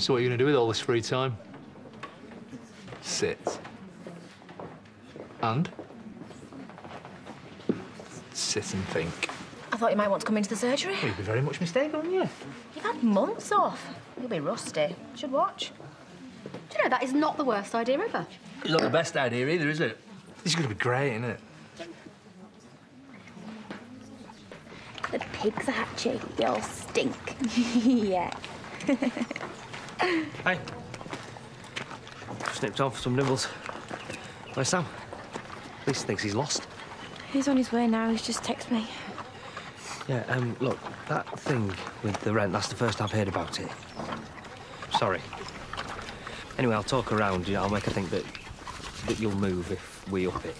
So what are you going to do with all this free time? Sit. And? Sit and think. I thought you might want to come into the surgery. You'd be very much mistaken, wouldn't you? You've had months off. You'll be rusty. Should watch. Do you know, that is not the worst idea ever. It's not the best idea either, is it? This is going to be great, isn't it? The pigs are hatching. They all stink. yeah. Hey. Snipped off some nibbles. Where's Sam? Lisa thinks he's lost. He's on his way now. He's just texted me. Yeah, um, look, that thing with the rent, that's the first I've heard about it. Sorry. Anyway, I'll talk around. You know, I'll make her think that, that you'll move if we up it.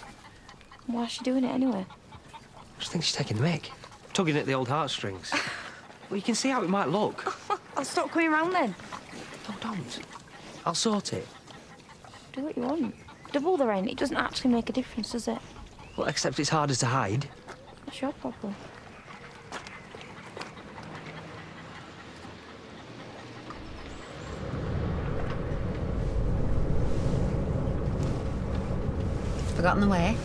Why is she doing it anyway? I just think she's taking the mick. Tugging at the old heartstrings. well, you can see how it might look. I'll stop coming round then. No, don't. I'll sort it. Do what you want. Double the rent. It doesn't actually make a difference, does it? Well, except it's harder to hide. It's your problem. Forgotten the way?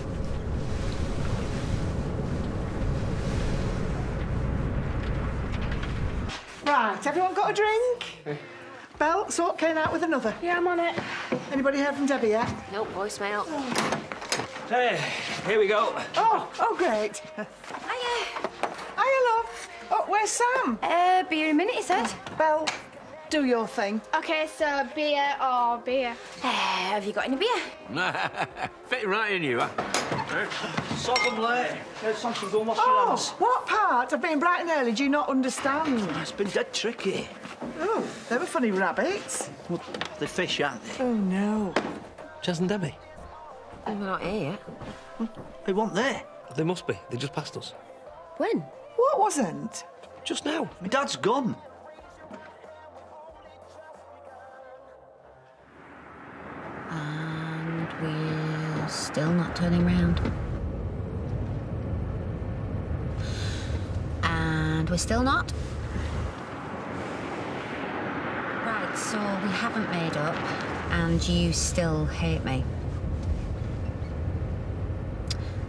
Right, everyone got a drink? Belle, sort Cain out with another. Yeah, I'm on it. Anybody heard from Debbie yet? Nope, voicemail. Hey, here we go. Oh, oh, great. Hiya. Hiya, love. Oh, where's Sam? Uh, beer in a minute, he said. Belle, do your thing. Okay, so beer or beer? Uh, have you got any beer? Fitting right in you, huh? Stop them late. Here's something. Go and wash Oh, what part of being bright and early do you not understand? Oh, it's been dead tricky. Oh, they were funny rabbits. Well, the fish, aren't they? Oh, no. Chas and Debbie. They're not here yet. They weren't there. They must be. They just passed us. When? What wasn't? Just now. My dad's gone. And still not turning round. And we're still not. Right, so we haven't made up, and you still hate me.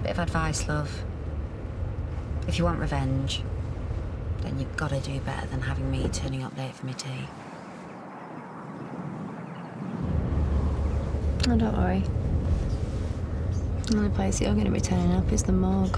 Bit of advice, love. If you want revenge, then you've got to do better than having me turning up late for my tea. Oh, don't worry. The only place you're going to be turning up is the morgue.